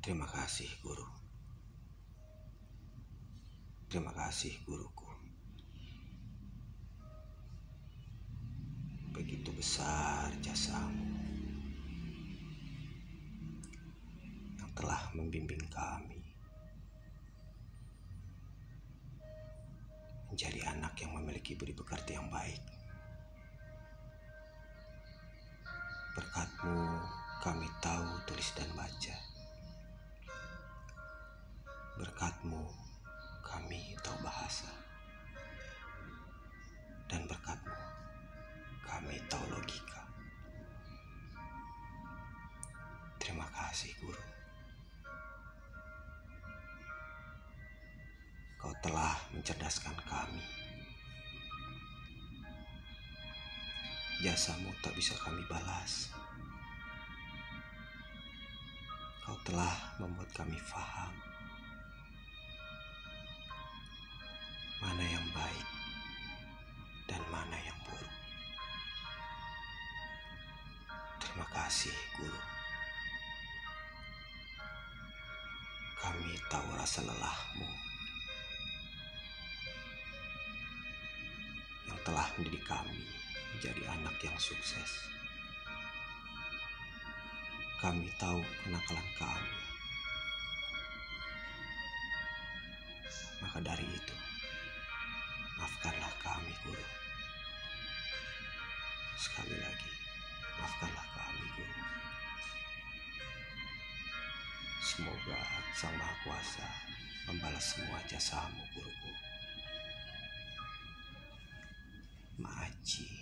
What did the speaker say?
Terima kasih, Guru. Terima kasih, Guruku. Begitu besar jasamu yang telah membimbing kami menjadi anak yang memiliki budi pekerti yang baik. Berkatmu kami tahu tulis dan baca. Berkatmu kami tahu bahasa. Dan berkatmu kami tahu logika. Terima kasih guru. Kau telah mencerdaskan kami. Jasamu tak bisa kami balas. Kau telah membuat kami faham kasih, Guru. Kami tahu rasa lelahmu yang telah mendidik kami menjadi anak yang sukses. Kami tahu kenakalan kami. Maka dari itu, maafkanlah kami, Guru. Sekali lagi, maafkanlah kami, Guru. Semoga Sang Maha Kuasa membalas semua jasamu, Guruku. Maaci.